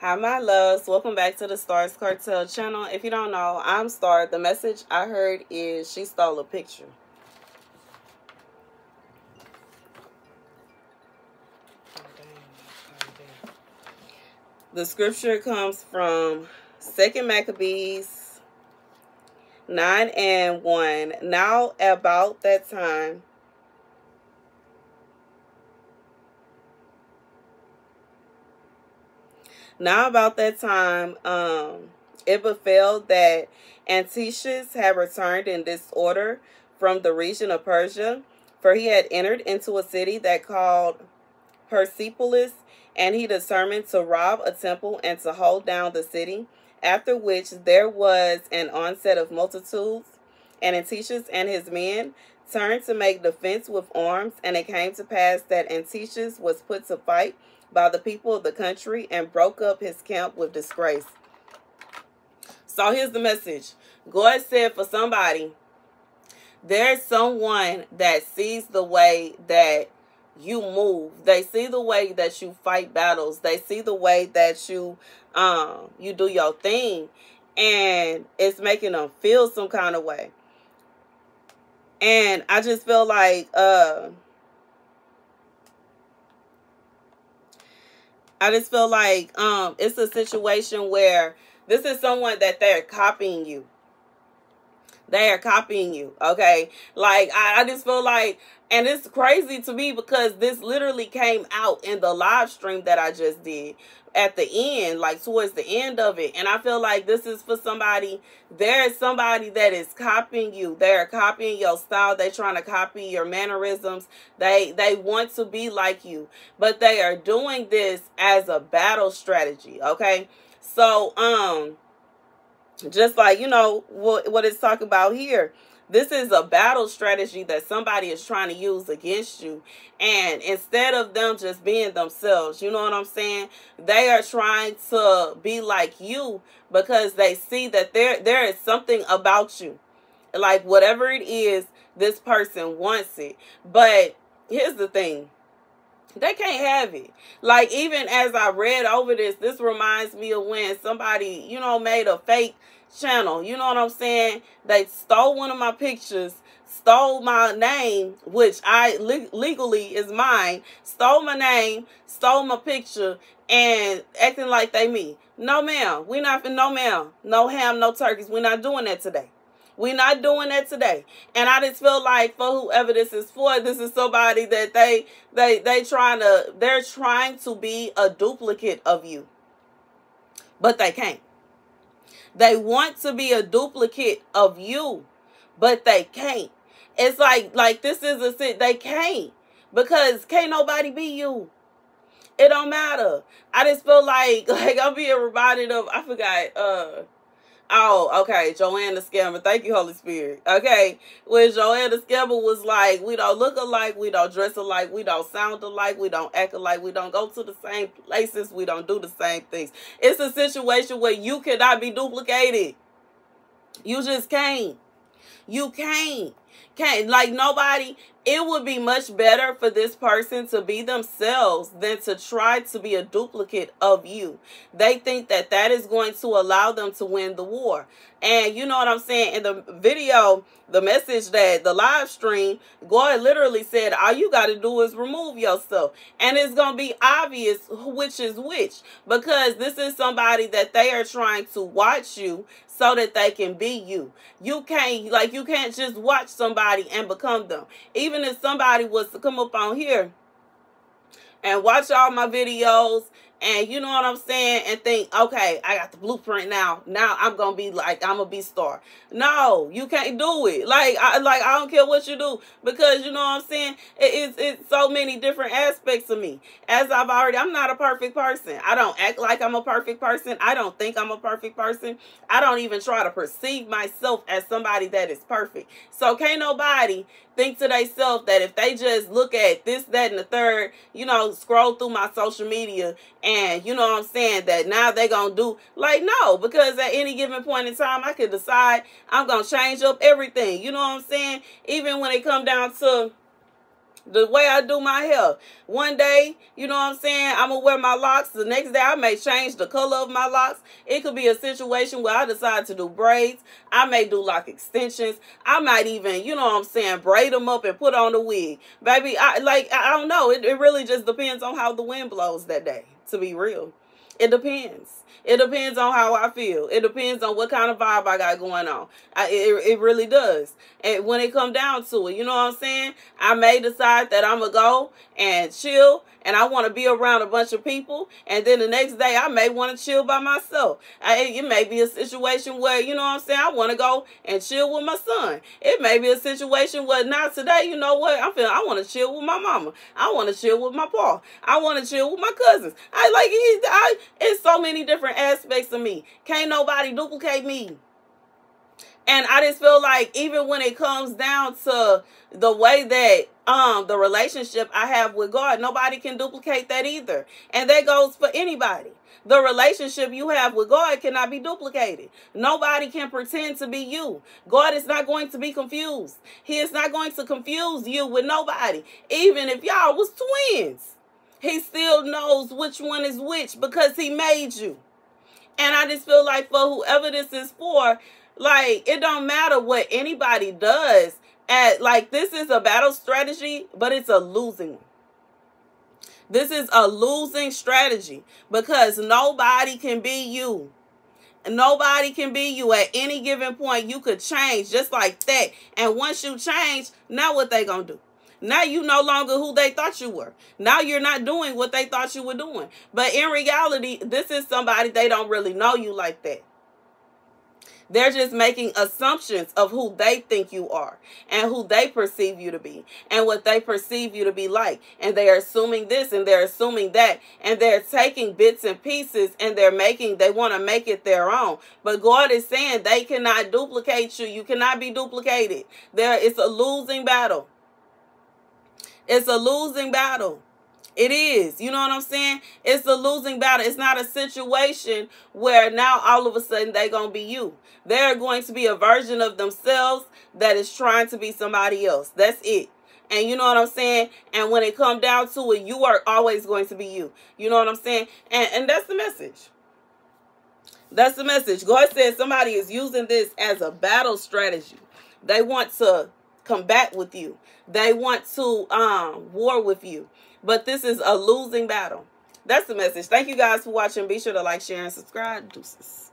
Hi, my loves. Welcome back to the Stars Cartel channel. If you don't know, I'm Star. The message I heard is she stole a picture. The scripture comes from Second Maccabees 9 and 1. Now, about that time, Now about that time, um, it befell that Antiochus had returned in disorder from the region of Persia, for he had entered into a city that called Persepolis, and he determined to rob a temple and to hold down the city. After which there was an onset of multitudes, and Antiochus and his men turned to make defense with arms, and it came to pass that Antiochus was put to fight by the people of the country and broke up his camp with disgrace. So here's the message. God said for somebody, there's someone that sees the way that you move. They see the way that you fight battles. They see the way that you um you do your thing and it's making them feel some kind of way. And I just feel like uh I just feel like um it's a situation where this is someone that they're copying you. They are copying you, okay? Like I, I just feel like and it's crazy to me because this literally came out in the live stream that I just did at the end, like towards the end of it. And I feel like this is for somebody, there is somebody that is copying you. They're copying your style. They're trying to copy your mannerisms. They they want to be like you. But they are doing this as a battle strategy. Okay. So um just like you know what what it's talking about here this is a battle strategy that somebody is trying to use against you. And instead of them just being themselves, you know what I'm saying? They are trying to be like you because they see that there there is something about you. Like whatever it is, this person wants it. But here's the thing. They can't have it. Like even as I read over this, this reminds me of when somebody, you know, made a fake channel. You know what I'm saying? They stole one of my pictures, stole my name, which I le legally is mine, stole my name, stole my picture, and acting like they me. No, ma'am. We not no, ma'am. No ham, no turkeys. We're not doing that today. We're not doing that today. And I just feel like for whoever this is for, this is somebody that they they they trying to they're trying to be a duplicate of you. But they can't. They want to be a duplicate of you, but they can't. It's like like this is a sit they can't because can't nobody be you. It don't matter. I just feel like like I'm being reminded of I forgot uh Oh, okay. Joanne the Scammer. Thank you, Holy Spirit. Okay. When Joanne the Scammer was like, we don't look alike, we don't dress alike, we don't sound alike, we don't act alike, we don't go to the same places, we don't do the same things. It's a situation where you cannot be duplicated. You just can't. You can't. Can't. Like nobody, it would be much better for this person to be themselves than to try to be a duplicate of you. They think that that is going to allow them to win the war. And you know what I'm saying? In the video, the message that the live stream, God literally said, all you got to do is remove yourself. And it's going to be obvious which is which because this is somebody that they are trying to watch you so that they can be you. You can't, like, you can't just watch somebody and become them. Even if somebody was to come up on here and watch all my videos and you know what I'm saying, and think, okay, I got the blueprint now. Now I'm gonna be like, I'm gonna be star. No, you can't do it. Like, I like I don't care what you do because you know what I'm saying. It, it's it's so many different aspects of me. As I've already, I'm not a perfect person. I don't act like I'm a perfect person. I don't think I'm a perfect person. I don't even try to perceive myself as somebody that is perfect. So can't nobody think to themselves that if they just look at this, that, and the third, you know, scroll through my social media you know what I'm saying, that now they gonna do like no, because at any given point in time I could decide I'm gonna change up everything. You know what I'm saying? Even when it come down to the way I do my hair. One day, you know what I'm saying, I'm gonna wear my locks. The next day I may change the color of my locks. It could be a situation where I decide to do braids. I may do lock extensions. I might even, you know what I'm saying, braid them up and put on the wig. Baby, I like I don't know. It, it really just depends on how the wind blows that day, to be real. It depends. It depends on how I feel. It depends on what kind of vibe I got going on. I, it, it really does. And when it come down to it, you know what I'm saying? I may decide that I'm going to go and chill and I want to be around a bunch of people. And then the next day, I may want to chill by myself. I, it may be a situation where, you know what I'm saying, I want to go and chill with my son. It may be a situation where, not today, you know what, I'm feeling, I want to chill with my mama. I want to chill with my pa. I want to chill with my cousins. I like, I, it's so many different aspects of me. Can't nobody duplicate me. And I just feel like even when it comes down to the way that um the relationship I have with God, nobody can duplicate that either. And that goes for anybody. The relationship you have with God cannot be duplicated. Nobody can pretend to be you. God is not going to be confused. He is not going to confuse you with nobody. Even if y'all was twins. He still knows which one is which because he made you. And I just feel like for whoever this is for, like it don't matter what anybody does. At like this is a battle strategy, but it's a losing. This is a losing strategy because nobody can be you. Nobody can be you at any given point. You could change just like that. And once you change, now what they gonna do? Now you no longer who they thought you were. Now you're not doing what they thought you were doing. But in reality, this is somebody they don't really know you like that. They're just making assumptions of who they think you are and who they perceive you to be and what they perceive you to be like. And they're assuming this and they're assuming that. And they're taking bits and pieces and they're making, they want to make it their own. But God is saying they cannot duplicate you. You cannot be duplicated. There, it's a losing battle. It's a losing battle. It is. You know what I'm saying? It's a losing battle. It's not a situation where now all of a sudden they're going to be you. They're going to be a version of themselves that is trying to be somebody else. That's it. And you know what I'm saying? And when it come down to it, you are always going to be you. You know what I'm saying? And, and that's the message. That's the message. God says somebody is using this as a battle strategy. They want to combat with you. They want to um, war with you. But this is a losing battle. That's the message. Thank you guys for watching. Be sure to like, share, and subscribe. Deuces.